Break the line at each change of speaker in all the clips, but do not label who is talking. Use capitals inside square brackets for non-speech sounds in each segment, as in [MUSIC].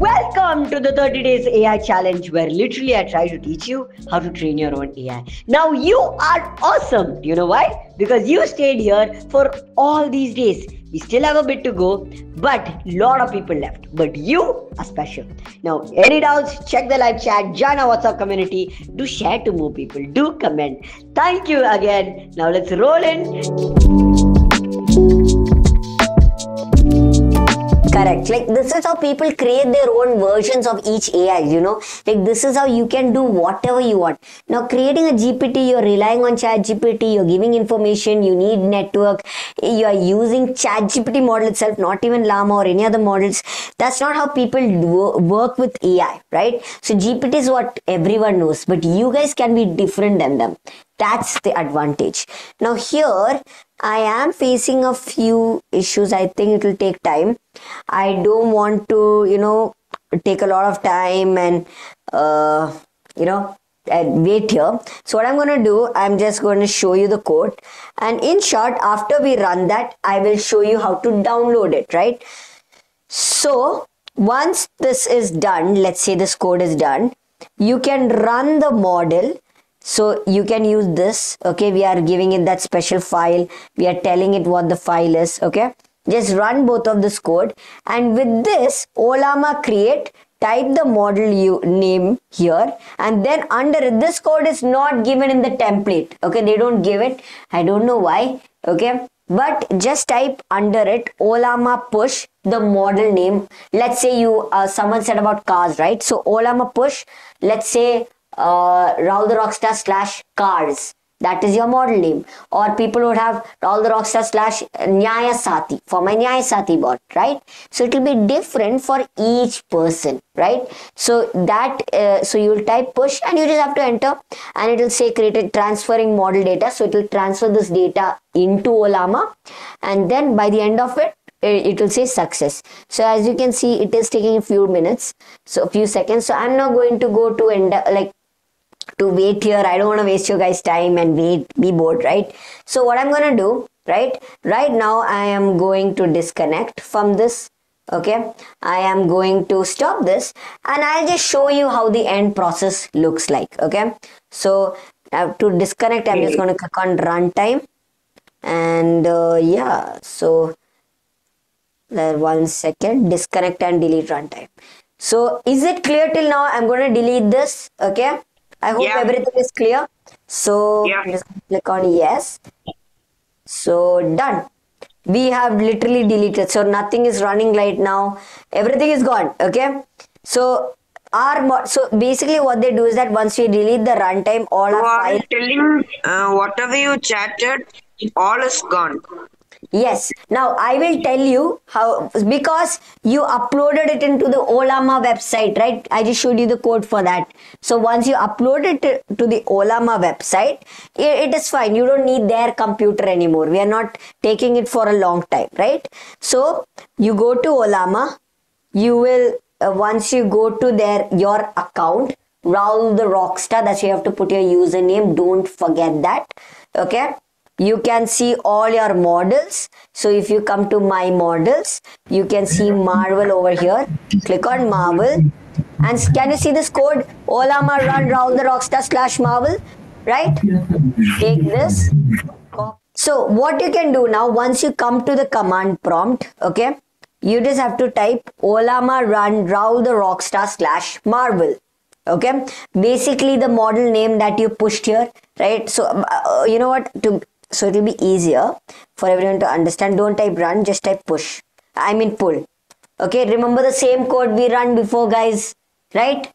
Welcome to the 30 Days AI Challenge, where literally I try to teach you how to train your own AI. Now, you are awesome. Do you know why? Because you stayed here for all these days. We still have a bit to go, but a lot of people left. But you are special. Now, any doubts? Check the live chat, join our WhatsApp community, do share to more people, do comment. Thank you again. Now, let's roll in.
Correct. Like this is how people create their own versions of each AI, you know. Like this is how you can do whatever you want. Now creating a GPT, you're relying on chat GPT, you're giving information, you need network, you are using chat GPT model itself, not even Llama or any other models. That's not how people work with AI, right? So GPT is what everyone knows, but you guys can be different than them. That's the advantage. Now here, I am facing a few issues. I think it will take time. I don't want to, you know, take a lot of time and, uh, you know, and wait here. So what I'm going to do, I'm just going to show you the code. And in short, after we run that, I will show you how to download it, right? So once this is done, let's say this code is done, you can run the model so you can use this okay? We are giving it that special file. We are telling it what the file is okay? Just run both of this code. And with this ollama create type the model you name here. And then under it this code is not given in the template okay? They don't give it. I don't know why okay? But just type under it ollama push the model name. Let's say you uh, someone said about cars right? So ollama push let's say uh, Raul the Rockstar slash cars. That is your model name. Or people would have Raul the Rockstar slash Nyaya Sati for my Nyaya Sati bot, right? So it will be different for each person, right? So that, uh, so you will type push and you just have to enter and it will say created transferring model data. So it will transfer this data into Ollama and then by the end of it, it will say success so as you can see it is taking a few minutes so a few seconds so i'm not going to go to end like to wait here. I don't want to waste your guys' time and wait, be bored, right? So what I'm going to do, right? Right now, I am going to disconnect from this. Okay, I am going to stop this and I'll just show you how the end process looks like. Okay, so uh, to disconnect, I'm just going to click on runtime and uh, yeah, so uh, one second, disconnect and delete runtime. So is it clear till now? I'm going to delete this. Okay. I hope
Yeah.
everything is clear. So
Yeah.
just click on yes. So done. We have literally deleted. So nothing is running right now. Everything is gone. Okay. So our so basically what they do is that once we delete the runtime, all
You
our files
telling uh, whatever you chatted, all is gone.
Yes. Now I will tell you how because you uploaded it into the Ollama website, right? I just showed you the code for that. So once you upload it to the Ollama website, it is fine. You don't need their computer anymore. We are not taking it for a long time, right? So you go to Ollama, you will uh, once you go to their your account, Raul the Rockstar. That's where you have to put your username. Don't forget that. Okay you can see all your models. So if you come to my models you can see marvel over here. Click on marvel. And can you see this code? Ollama run Raul the Rockstar slash marvel right? Take this. So what you can do now once you come to the command prompt okay you just have to type ollama run Raul the Rockstar slash marvel okay? Basically the model name that you pushed here right? So uh, you know what? To so it will be easier for everyone to understand. Don't type run just type push. I mean pull. Okay remember the same code we run before guys right?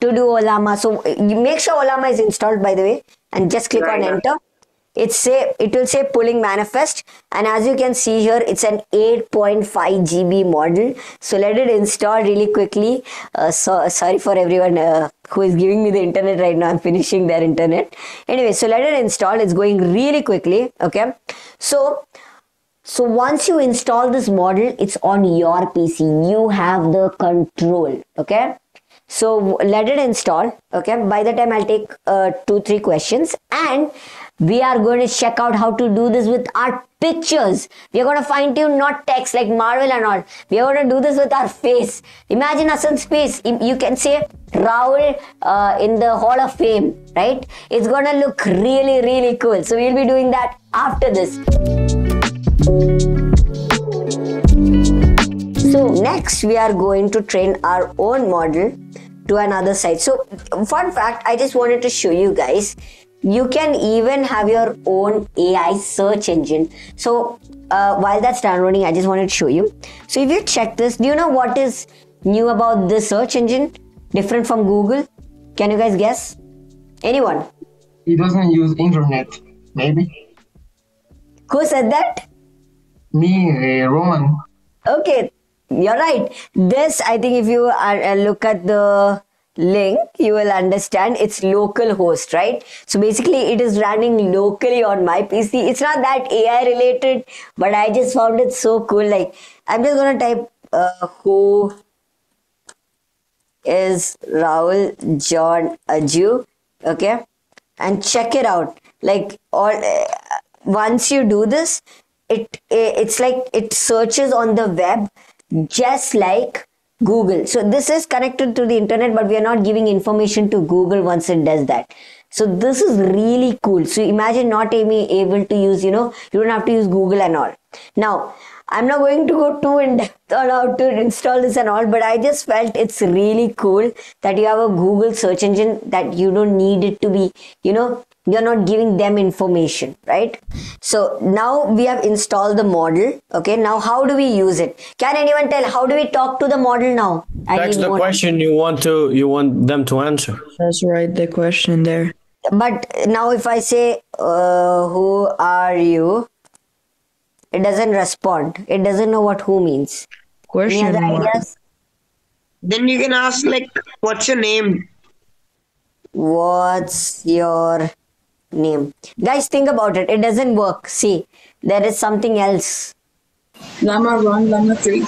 To do ollama. So you make sure ollama is installed by the way and just click on enter. It say it will say pulling manifest and as you can see here it's an 8.5 gb model. So let it install really quickly. Uh, so sorry for everyone uh, who is giving me the internet right now. I'm finishing their internet. Anyway so let it install. It's going really quickly okay? So so once you install this model it's on your pc you have the control okay? So let it install. Okay. By the time I'll take uh, two, three questions. And we are going to check out how to do this with our pictures. We are going to fine tune not text like Marvel and all. We are going to do this with our face. Imagine us in space. You can say Rahul uh, in the Hall of Fame, right? It's going to look really, really cool. So we'll be doing that after this. So next we are going to train our own model to another site. So fun fact, I just wanted to show you guys you can even have your own AI search engine. So uh, while that's downloading, I just wanted to show you. So if you check this, do you know what is new about this search engine? Different from Google? Can you guys guess? Anyone?
It doesn't use internet, maybe.
Who said that?
Me, uh, Roman.
Okay, you're right. This, I think, if you are, uh, look at the link you will understand it's local host right? So basically it is running locally on my pc it's not that ai related but i just found it so cool. Like i'm just gonna type uh, who is Raul John Aju okay? And check it out. Like all uh, once you do this it it's like it searches on the web just like Google. So this is connected to the internet, but we are not giving information to Google once it does that. So this is really cool. So imagine not being able to use, you know, you don't have to use Google and all. Now, I'm not going to go too in depth on how to install this and all, but I just felt it's really cool that you have a Google search engine that you don't need it to be, you know, you're not giving them information right? So now we have installed the model okay? Now how do we use it? Can anyone tell how do we talk to the model now?
That's the question you want to you want them to answer.
That's right the question there.
But now if i say uh, who are you? It doesn't respond. It doesn't know what who means.
Question
then you can ask like what's your name?
What's your name. Guys, think about it. It doesn't work. See, there is something else.
Llama 1, Llama 3.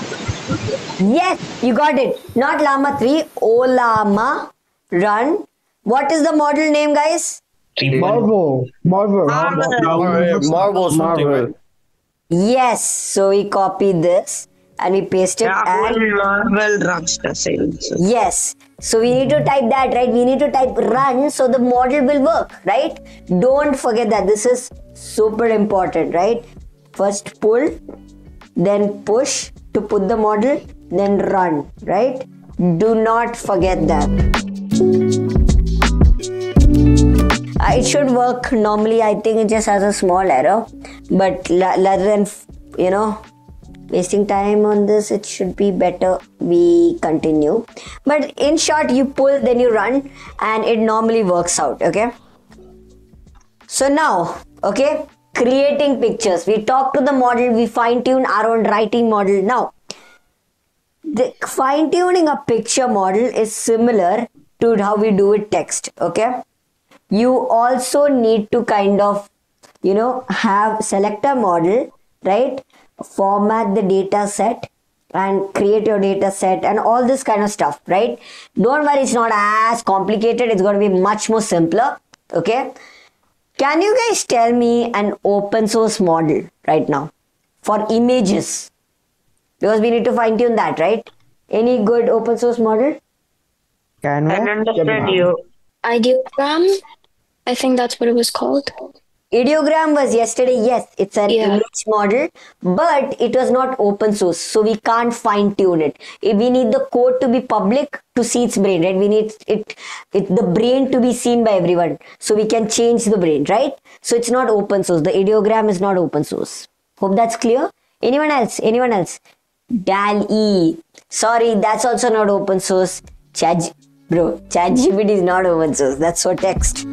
Yes, you got it. Not Llama 3, Ollama Run. What is the model name, guys?
Ah, Marvel. Marvel.
Marvel. Marvel. Marvel.
Yes, so we copy this and we paste it. and
Marvel Rockstar.
Yes, so we need to type that, right? We need to type run so the model will work, right? Don't forget that. This is super important, right? First pull, then push to put the model, then run, right? Do not forget that. Uh, it should work normally. I think it just has a small error, but rather than, you know, wasting time on this it should be better we continue. But in short you pull then you run and it normally works out okay? So now okay creating pictures. We talk to the model we fine tune our own writing model. Now the fine tuning a picture model is similar to how we do it text okay? You also need to kind of you know have select a model right format the data set and create your data set and all this kind of stuff, right? Don't worry, it's not as complicated. It's going to be much more simpler. Okay. Can you guys tell me an open source model right now for images? Because we need to fine tune that, right? Any good open source model?
Can I understand you.
Ideogram. I think that's what it was called.
Ideogram was yesterday, yes, it's an yeah. image model, but it was not open source, so we can't fine tune it. We need the code to be public to see its brain, right? We need it, it the brain to be seen by everyone, so we can change the brain, right? So it's not open source. The ideogram is not open source. Hope that's clear. Anyone else? Anyone else? Dal E. Sorry, that's also not open source. Chat, bro, ChatGPT is not open source. That's for text.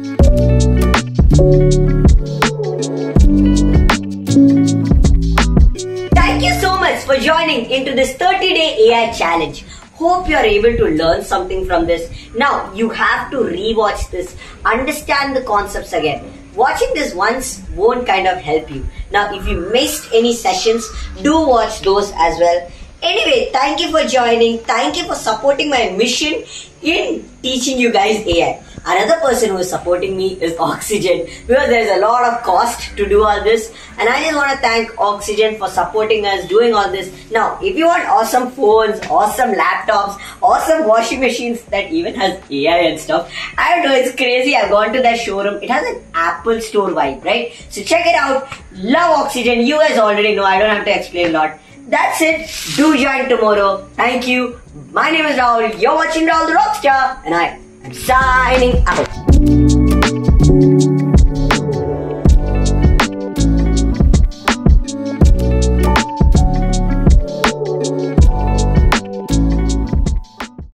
For joining into this 30 day AI challenge. Hope you're able to learn something from this. Now, you have to rewatch this, understand the concepts again. Watching this once won't kind of help you. Now, if you missed any sessions, do watch those as well. Anyway, thank you for joining. Thank you for supporting my mission in teaching you guys AI. Another person who is supporting me is [LAUGHS] Oxygen because there's a lot of cost to do all this, and I just want to thank Oxygen for supporting us doing all this. Now, if you want awesome phones, awesome laptops, awesome washing machines that even has AI and stuff, I don't know, it's crazy. I've gone to that showroom. It has an Apple Store vibe, right? So check it out. Love Oxygen. You guys already know. I don't have to explain a lot. That's it. Do join tomorrow. Thank you. My name is Rahul. You're watching Raul the Rockstar, and I signing out.